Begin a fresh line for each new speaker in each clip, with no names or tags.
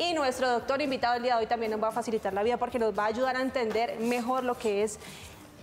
Y nuestro doctor invitado el día de hoy también nos va a facilitar la vida porque nos va a ayudar a entender mejor lo que es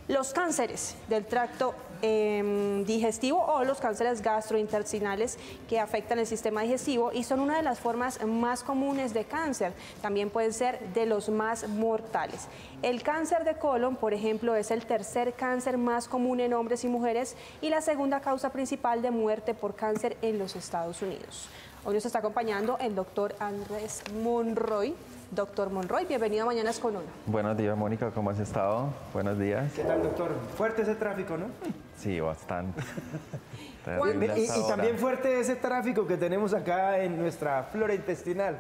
los cánceres del tracto em, digestivo o los cánceres gastrointestinales que afectan el sistema digestivo y son una de las formas más comunes de cáncer. También pueden ser de los más mortales. El cáncer de colon, por ejemplo, es el tercer cáncer más común en hombres y mujeres y la segunda causa principal de muerte por cáncer en los Estados Unidos. Hoy nos está acompañando el doctor Andrés Monroy, Doctor Monroy, bienvenido a Mañanas con Uno.
Buenos días, Mónica, ¿cómo has estado? Buenos días.
¿Qué tal, doctor? Fuerte ese tráfico, ¿no?
Sí, bastante.
y, y, también fuerte ese tráfico que tenemos acá en nuestra flora intestinal.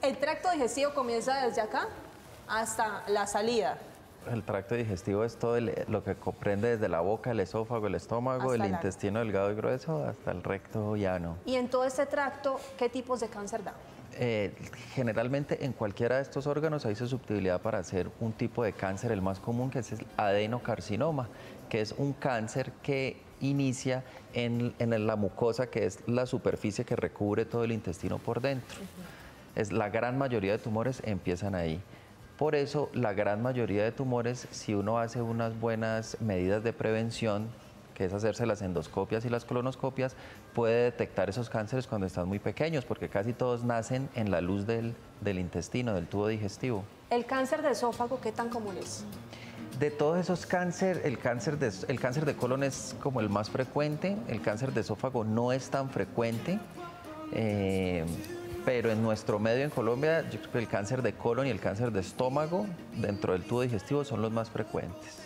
El tracto digestivo comienza desde acá hasta la salida.
El tracto digestivo es todo lo que comprende desde la boca, el esófago, el estómago, el intestino delgado y grueso hasta el recto llano.
Y en todo este tracto, ¿qué tipos de cáncer da?
Eh, generalmente en cualquiera de estos órganos hay susceptibilidad para hacer un tipo de cáncer, el más común que es el adenocarcinoma, que es un cáncer que inicia en, la mucosa, que es la superficie que recubre todo el intestino por dentro. es, la gran mayoría de tumores empiezan ahí. Por eso, la gran mayoría de tumores, si uno hace unas buenas medidas de prevención, que es hacerse las endoscopias y las colonoscopias, puede detectar esos cánceres cuando están muy pequeños, porque casi todos nacen en la luz del, intestino, del tubo digestivo.
¿El cáncer de esófago qué tan común es?
De todos esos cánceres, el cáncer de, el cáncer de colon es como el más frecuente, el cáncer de esófago no es tan frecuente, eh, pero en nuestro medio en Colombia, yo creo que el cáncer de colon y el cáncer de estómago dentro del tubo digestivo son los más frecuentes.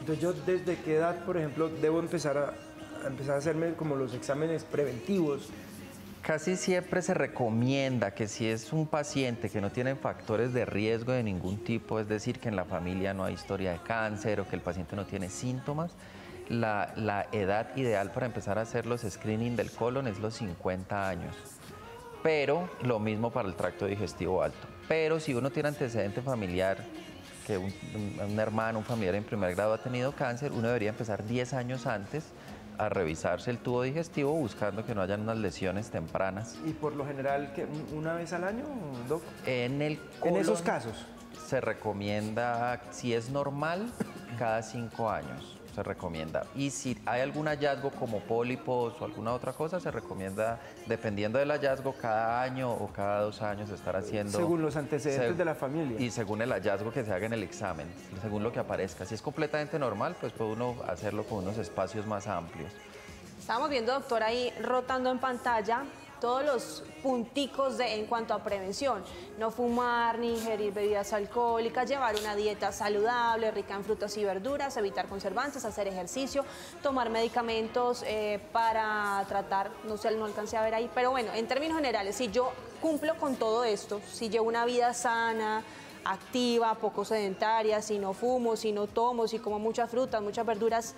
Entonces yo desde qué edad, por ejemplo, debo empezar a, empezar a hacerme como los exámenes preventivos.
Casi siempre se recomienda que si es un paciente que no tiene factores de riesgo de ningún tipo, es decir, que en la familia no hay historia de cáncer o que el paciente no tiene síntomas, la, la edad ideal para empezar a hacer los screening del colon es los 50 años. Pero lo mismo para el tracto digestivo alto. Pero si uno tiene antecedente familiar que un, hermano, un familiar en primer grado ha tenido cáncer, uno debería empezar 10 años antes a revisarse el tubo digestivo buscando que no hayan unas lesiones tempranas.
¿Y por lo general que una vez al año, Doc?
En, el
en esos casos.
Se recomienda, si es normal, cada 5 años se recomienda. Y si hay algún hallazgo como pólipos o alguna otra cosa, se recomienda, dependiendo del hallazgo, cada año o cada dos años estar haciendo...
Según los antecedentes de la familia.
Y según el hallazgo que se haga en el examen, según lo que aparezca. Si es completamente normal, pues puede uno hacerlo con unos espacios más amplios.
Estamos viendo, doctor, ahí rotando en pantalla todos los punticos de, en cuanto a prevención. No fumar ni ingerir bebidas alcohólicas, llevar una dieta saludable, rica en frutas y verduras, evitar conservantes, hacer ejercicio, tomar medicamentos eh, para tratar, no sé, no alcancé a ver ahí, pero bueno, en términos generales, si yo cumplo con todo esto, si llevo una vida sana, activa, poco sedentaria, si no fumo, si no tomo, si como muchas frutas, muchas verduras,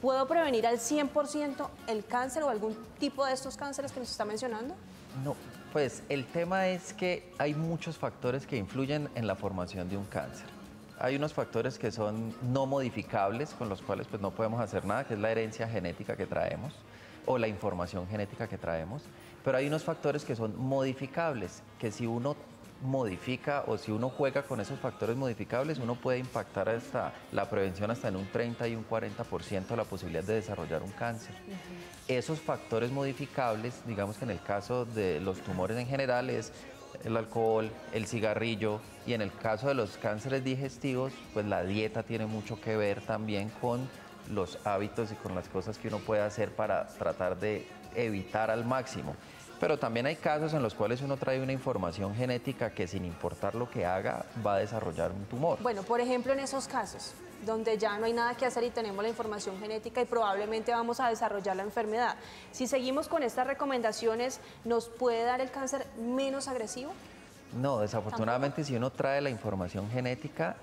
¿Puedo prevenir al 100% el cáncer o algún tipo de estos cánceres que nos está mencionando?
No, pues el tema es que hay muchos factores que influyen en la formación de un cáncer. Hay unos factores que son no modificables, con los cuales pues no podemos hacer nada, que es la herencia genética que traemos o la información genética que traemos. Pero hay unos factores que son modificables, que si uno modifica o si uno juega con esos factores modificables, uno puede impactar hasta la prevención hasta en un 30 y un 40% la posibilidad de desarrollar un cáncer. Esos factores modificables, digamos que en el caso de los tumores en general es el alcohol, el cigarrillo y en el caso de los cánceres digestivos, pues la dieta tiene mucho que ver también con los hábitos y con las cosas que uno puede hacer para tratar de evitar al máximo. Pero también hay casos en los cuales uno trae una información genética que sin importar lo que haga va a desarrollar un tumor.
Bueno, por ejemplo, en esos casos donde ya no hay nada que hacer y tenemos la información genética y probablemente vamos a desarrollar la enfermedad. Si seguimos con estas recomendaciones, ¿nos puede dar el cáncer menos agresivo?
No, desafortunadamente si uno trae la información genética,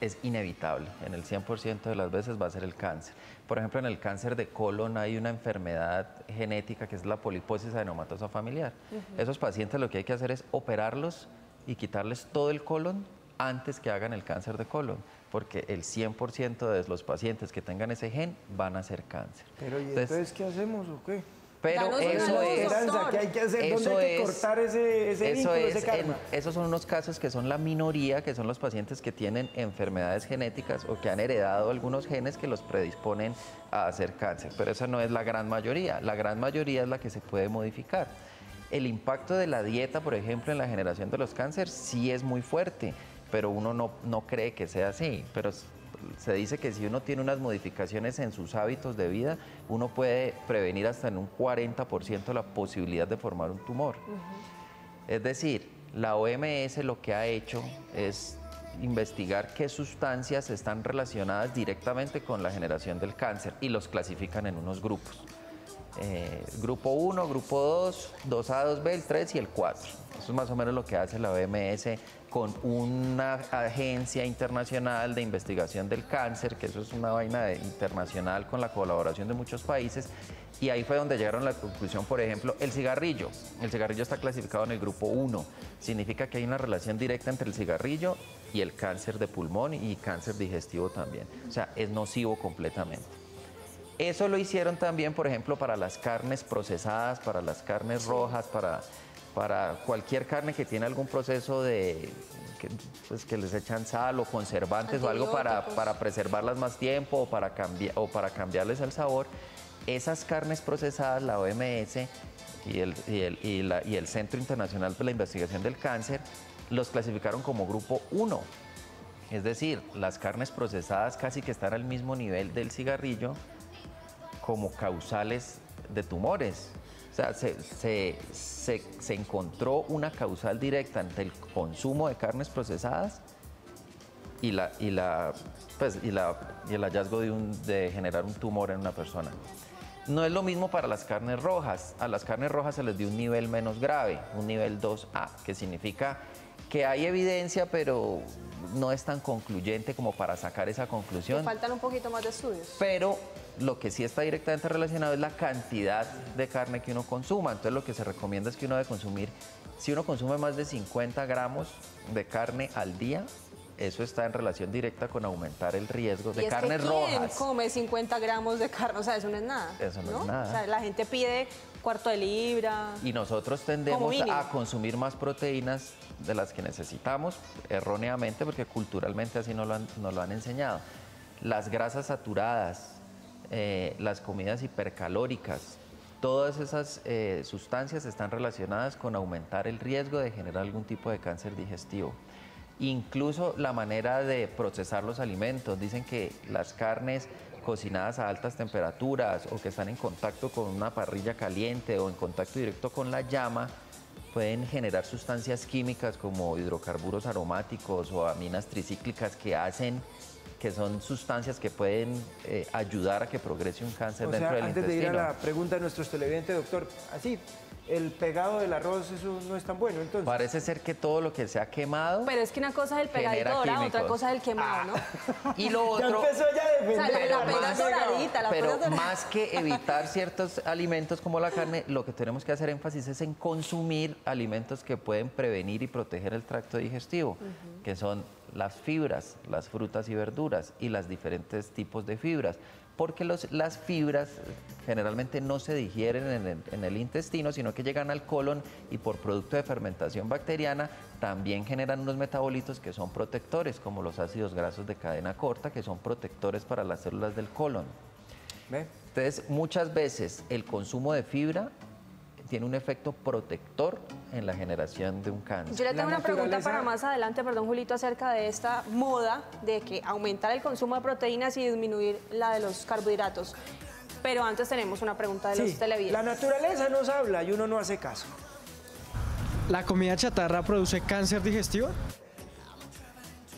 es inevitable. En el 100% de las veces va a ser el cáncer. Por ejemplo, en el cáncer de colon hay una enfermedad genética que es la poliposis adenomatosa familiar. Esos pacientes lo que hay que hacer es operarlos y quitarles todo el colon antes que hagan el cáncer de colon, porque el 100% de los pacientes que tengan ese gen van a ser cáncer.
Pero ¿y entonces, qué hacemos o qué?
Pero
Danos
eso es,
esperanza,
doctor.
¿qué hay que hacer?
eso
¿Dónde hay que
es-
cortar ese, ese
eso
vínculo,
es,
ese karma?
en- esos son unos casos que son la minoría, que son los pacientes que tienen enfermedades genéticas o que han heredado algunos genes que los predisponen a hacer cáncer. Pero esa no es la gran mayoría. La gran mayoría es la que se puede modificar. El impacto de la dieta, por ejemplo, en la generación de los cánceres sí es muy fuerte, pero uno no, no cree que sea así. Pero se dice que si uno tiene unas modificaciones en sus hábitos de vida, uno puede prevenir hasta en un 40% la posibilidad de formar un tumor. Es decir, la OMS lo que ha hecho es investigar qué sustancias están relacionadas directamente con la generación del cáncer y los clasifican en unos grupos. Eh, grupo 1, grupo 2, 2A, 2B, el 3 y el 4. Eso es más o menos lo que hace la OMS con una agencia internacional de investigación del cáncer, que eso es una vaina de- internacional con la colaboración de muchos países. Y ahí fue donde llegaron a la conclusión, por ejemplo, el cigarrillo. El cigarrillo está clasificado en el grupo 1. Significa que hay una relación directa entre el cigarrillo y el cáncer de pulmón y cáncer digestivo también. O sea, es nocivo completamente. Eso lo hicieron también, por ejemplo, para las carnes procesadas, para las carnes rojas, para, para cualquier carne que tiene algún proceso de que, pues, que les echan sal o conservantes o algo para, para preservarlas más tiempo o para, cambiar, o para cambiarles el sabor. Esas carnes procesadas, la OMS y el, y el- y la- y el Centro Internacional para la Investigación del Cáncer, los clasificaron como grupo 1. Es decir, las carnes procesadas casi que están al mismo nivel del cigarrillo como causales de tumores. O sea, se, se- se- se encontró una causal directa entre el consumo de carnes procesadas y, la, y, la, pues, y, la- y el hallazgo de, un- de generar un tumor en una persona. No es lo mismo para las carnes rojas. A las carnes rojas se les dio un nivel menos grave, un nivel 2A, que significa que hay evidencia, pero no es tan concluyente como para sacar esa conclusión.
faltan un poquito más de estudios.
Pero lo que sí está directamente relacionado es la cantidad de carne que uno consuma. Entonces lo que se recomienda es que uno debe consumir, si uno consume más de 50 gramos de carne al día, eso está en relación directa con aumentar el riesgo
Y
de
es que
carnes
¿quién
rojas.
come 50 gramos de carne? O sea, eso no es nada.
Eso no es nada.
O sea, la gente pide cuarto de libra.
Y nosotros tendemos a consumir más proteínas de las que necesitamos, erróneamente, porque culturalmente así nos lo han, nos lo han enseñado. Las grasas saturadas, eh, las comidas hipercalóricas, todas esas eh, sustancias están relacionadas con aumentar el riesgo de generar algún tipo de cáncer digestivo. Incluso la manera de procesar los alimentos. Dicen que las carnes cocinadas a altas temperaturas o que están en contacto con una parrilla caliente o en contacto directo con la llama pueden generar sustancias químicas como hidrocarburos aromáticos o aminas tricíclicas que hacen que son sustancias que pueden eh, ayudar a que progrese un cáncer
O
dentro
sea,
del
antes de ir a
intestino.
la pregunta de nuestros televidentes, doctor, así, el pegado del arroz, eso no es tan bueno, entonces.
Parece ser que todo lo que se ha quemado
Pero es que una cosa es el pegadito dorado, otra cosa es el quemado, ¿no?
y lo
ya
otro
empezó ya a
O sea,
defender.
la,
arroz.
doradita, la
Pero
dorada.
más que evitar ciertos alimentos como la carne, lo que tenemos que hacer énfasis es en consumir alimentos que pueden prevenir y proteger el tracto digestivo, que son las fibras, las frutas y verduras y los diferentes tipos de fibras. Porque los- las fibras generalmente no se digieren en el, en el intestino, sino que llegan al colon y por producto de fermentación bacteriana también generan unos metabolitos que son protectores, como los ácidos grasos de cadena corta, que son protectores para las células del colon.
¿Ve?
Entonces, muchas veces el consumo de fibra tiene un efecto protector en la generación de un cáncer.
Yo le
La
tengo una pregunta para más adelante, perdón Julito, acerca de esta moda de que aumentar el consumo de proteínas y disminuir la de los carbohidratos. Pero antes tenemos una pregunta de
Sí,
los
la
televidentes.
naturaleza nos habla y uno no hace caso.
¿La comida chatarra produce cáncer digestivo?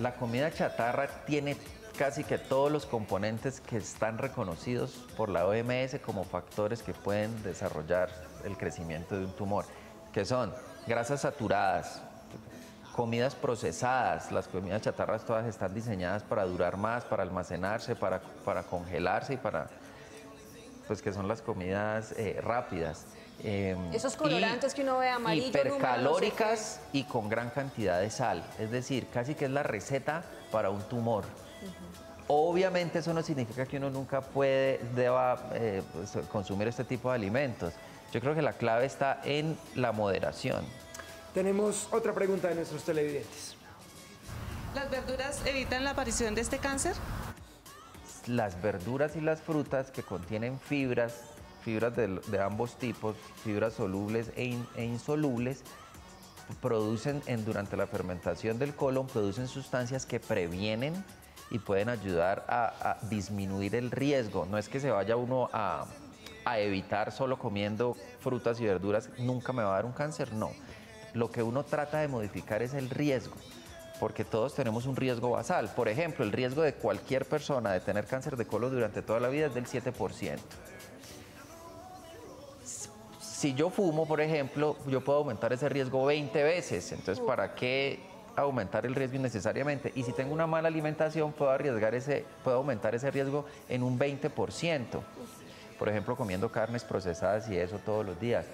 La comida chatarra tiene casi que todos los componentes que están reconocidos por la OMS como factores que pueden desarrollar el crecimiento de un tumor, que son grasas saturadas, comidas procesadas, las comidas chatarras todas están diseñadas para durar más, para almacenarse, para, para congelarse y para, pues que son las comidas eh, rápidas. Eh,
Esos
y
colorantes que uno ve amarillo,
Hipercalóricas y con gran cantidad de sal, es decir, casi que es la receta para un tumor. Obviamente eso no significa que uno nunca puede, deba eh, pues, consumir este tipo de alimentos, Yo creo que la clave está en la moderación.
Tenemos otra pregunta de nuestros televidentes.
¿Las verduras evitan la aparición de este cáncer?
Las verduras y las frutas que contienen fibras, fibras de, de ambos tipos, fibras solubles e, in- e insolubles, producen en- durante la fermentación del colon, producen sustancias que previenen y pueden ayudar a, a disminuir el riesgo. No es que se vaya uno a, a evitar solo comiendo frutas y verduras, nunca me va a dar un cáncer, no. Lo que uno trata de modificar es el riesgo, porque todos tenemos un riesgo basal. Por ejemplo, el riesgo de cualquier persona de tener cáncer de colon durante toda la vida es del 7% si yo fumo, por ejemplo, yo puedo aumentar ese riesgo 20 veces. Entonces, ¿para qué aumentar el riesgo innecesariamente? Y si tengo una mala alimentación, puedo arriesgar ese, puedo aumentar ese riesgo en un 20%. Por ejemplo, comiendo carnes procesadas y eso todos los días.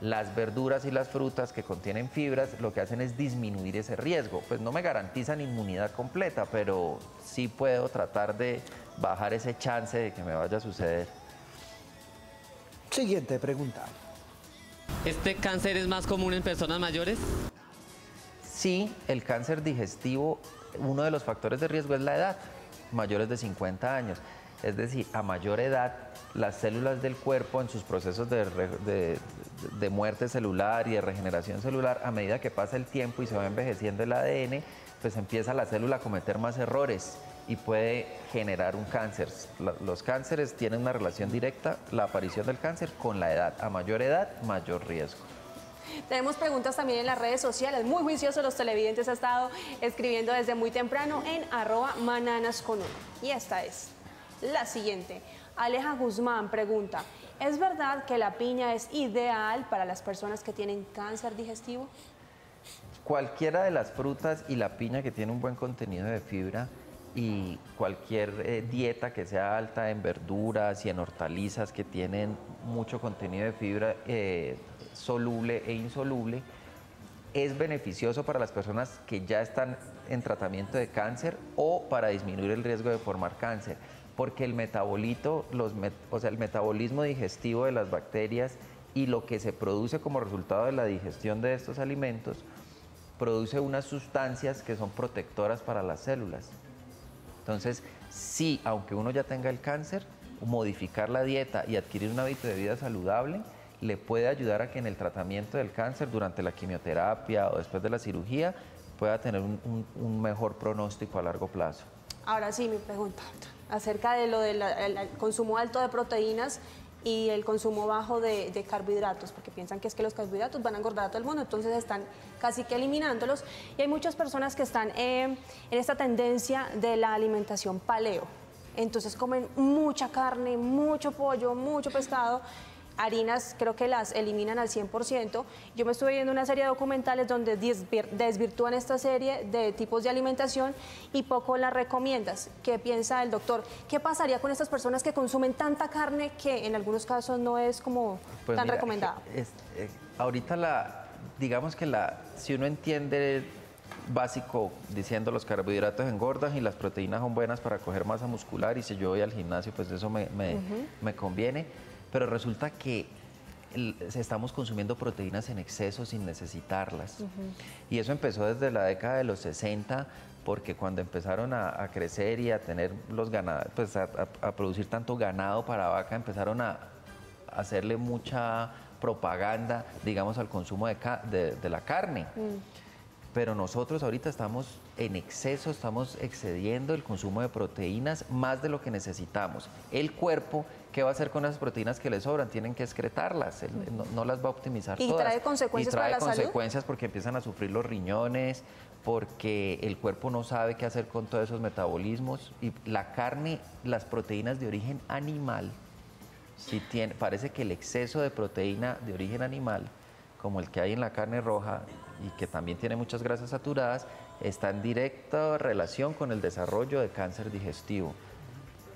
Las verduras y las frutas que contienen fibras lo que hacen es disminuir ese riesgo. Pues no me garantizan inmunidad completa, pero sí puedo tratar de bajar ese chance de que me vaya a suceder.
Siguiente pregunta.
¿Este cáncer es más común en personas mayores?
Sí, el cáncer digestivo, uno de los factores de riesgo es la edad, mayores de 50 años. Es decir, a mayor edad, las células del cuerpo en sus procesos de, muerte celular y de regeneración celular, a medida que pasa el tiempo y se va envejeciendo el ADN, pues empieza la célula a cometer más errores y puede generar un cáncer. Los cánceres tienen una relación directa, la aparición del cáncer, con la edad. A mayor edad, mayor riesgo.
Tenemos preguntas también en las redes sociales. Muy juiciosos los televidentes ha estado escribiendo desde muy temprano en arroba mananas con uno. Y esta es la siguiente. Aleja Guzmán pregunta, ¿es verdad que la piña es ideal para las personas que tienen cáncer digestivo?
Cualquiera de las frutas y la piña que tiene un buen contenido de fibra y cualquier eh, dieta que sea alta en verduras y en hortalizas que tienen mucho contenido de fibra eh, soluble e insoluble, es beneficioso para las personas que ya están en tratamiento de cáncer o para disminuir el riesgo de formar cáncer, porque el metabolito, los met- o sea, el metabolismo digestivo de las bacterias y lo que se produce como resultado de la digestión de estos alimentos produce unas sustancias que son protectoras para las células. Entonces, sí, aunque uno ya tenga el cáncer, modificar la dieta y adquirir un hábito de vida saludable le puede ayudar a que en el tratamiento del cáncer, durante la quimioterapia o después de la cirugía, pueda tener un, un- un mejor pronóstico a largo plazo.
Ahora sí, mi pregunta acerca de lo del el- el consumo alto de proteínas y el consumo bajo de, de carbohidratos, porque piensan que es que los carbohidratos van a engordar a todo el mundo, entonces están casi que eliminándolos. Y hay muchas personas que están eh, en esta tendencia de la alimentación paleo. Entonces comen mucha carne, mucho pollo, mucho pescado. Harinas creo que las eliminan al 100%. Yo me estuve viendo una serie de documentales donde desvir- desvirtúan esta serie de tipos de alimentación y poco la recomiendas. ¿Qué piensa el doctor? ¿Qué pasaría con estas personas que consumen tanta carne que en algunos casos no es como
Pues
tan
mira,
recomendada?
es- eh, ahorita la, digamos que la, si uno entiende básico diciendo los carbohidratos engordan y las proteínas son buenas para coger masa muscular y si yo voy al gimnasio pues eso me, me- me conviene, pero resulta que estamos consumiendo proteínas en exceso sin necesitarlas. Y eso empezó desde la década de los 60 porque cuando empezaron a, a crecer y a tener los ganados, pues a, producir tanto ganado para vaca, empezaron a, hacerle mucha propaganda, digamos, al consumo de, ca- de- de la carne. Pero nosotros ahorita estamos en exceso, estamos excediendo el consumo de proteínas más de lo que necesitamos. El cuerpo, ¿qué va a hacer con esas proteínas que le sobran? Tienen que excretarlas, él no, no las va a optimizar
¿Y
todas.
trae consecuencias
y trae
para la salud?
consecuencias porque empiezan a sufrir los riñones, porque el cuerpo no sabe qué hacer con todos esos metabolismos. Y la carne, las proteínas de origen animal, si tiene, parece que el exceso de proteína de origen animal, como el que hay en la carne roja y que también tiene muchas grasas saturadas, está en directa relación con el desarrollo de cáncer digestivo.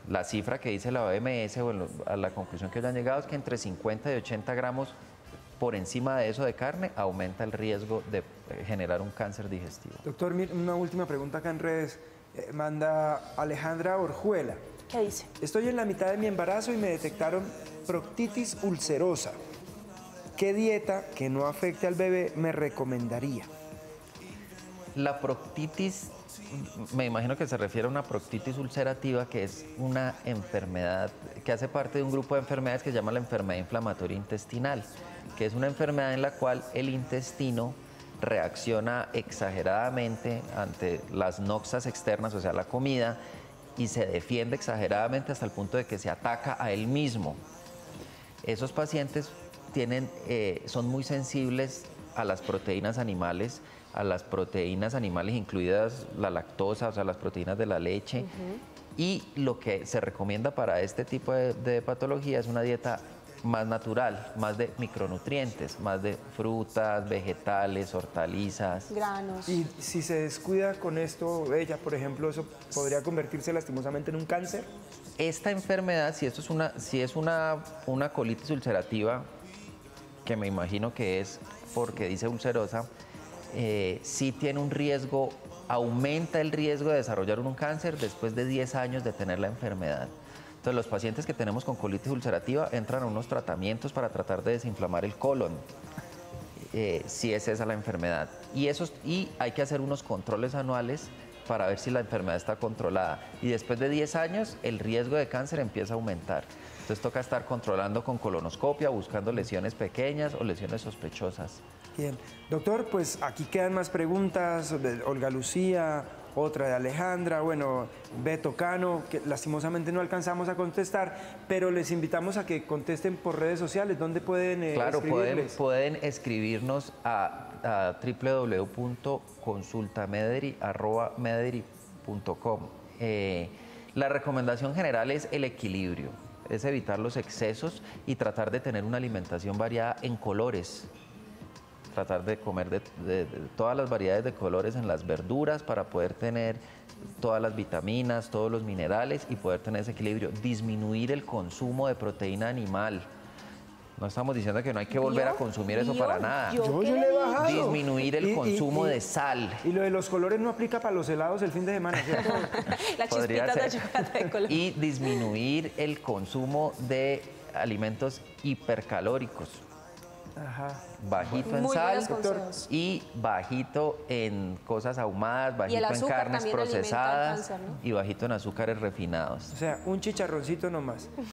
La cifra que dice la OMS, o lo- a la conclusión que hayan llegado es que entre 50 y 80 gramos por encima de eso de carne aumenta el riesgo de eh, generar un cáncer digestivo.
Doctor, una última pregunta acá en redes. Eh, manda Alejandra Orjuela.
¿Qué dice?
Estoy en la mitad de mi embarazo y me detectaron proctitis ulcerosa. ¿Qué dieta que no afecte al bebé me recomendaría?
La proctitis, me imagino que se refiere a una proctitis ulcerativa, que es una enfermedad que hace parte de un grupo de enfermedades que se llama la enfermedad inflamatoria intestinal, que es una enfermedad en la cual el intestino reacciona exageradamente ante las noxas externas, o sea, la comida, y se defiende exageradamente hasta el punto de que se ataca a él mismo. Esos pacientes tienen, eh, son muy sensibles a las proteínas animales, a las proteínas animales incluidas la lactosa, o sea, las proteínas de la leche. Y lo que se recomienda para este tipo de, de patología es una dieta más natural, más de micronutrientes, más de frutas, vegetales, hortalizas.
Granos.
Y si se descuida con esto, ella, por ejemplo, eso podría convertirse lastimosamente en un cáncer.
Esta enfermedad, si esto es una, si es una, una colitis ulcerativa, que me imagino que es porque dice ulcerosa, eh, sí tiene un riesgo, aumenta el riesgo de desarrollar un cáncer después de 10 años de tener la enfermedad. Entonces, los pacientes que tenemos con colitis ulcerativa entran a unos tratamientos para tratar de desinflamar el colon, eh, si es esa la enfermedad. Y, esos, y hay que hacer unos controles anuales para ver si la enfermedad está controlada. Y después de 10 años, el riesgo de cáncer empieza a aumentar. Entonces, toca estar controlando con colonoscopia, buscando lesiones pequeñas o lesiones sospechosas.
Bien. Doctor, pues aquí quedan más preguntas de Olga Lucía, otra de Alejandra, bueno, Beto Cano, que lastimosamente no alcanzamos a contestar, pero les invitamos a que contesten por redes sociales. ¿Dónde pueden eh,
Claro, pueden, escribirnos a, a www.consultamederi.com. Eh, la recomendación general es el equilibrio, es evitar los excesos y tratar de tener una alimentación variada en colores. Tratar de comer de, de- todas las variedades de colores en las verduras para poder tener todas las vitaminas, todos los minerales y poder tener ese equilibrio. Disminuir el consumo de proteína animal. No estamos diciendo que no hay que volver a consumir eso para nada.
Yo
le he bajado.
Disminuir el consumo de sal.
Y lo de los colores no aplica para los helados el fin de semana, ¿cierto?
Las
Podría
chispitas de chocolate de color.
Y disminuir el consumo de alimentos hipercalóricos.
Ajá.
Bajito en
Muy
sal y bajito en cosas ahumadas, bajito en carnes procesadas
cáncer, ¿no?
y bajito en azúcares refinados.
O sea, un chicharroncito nomás.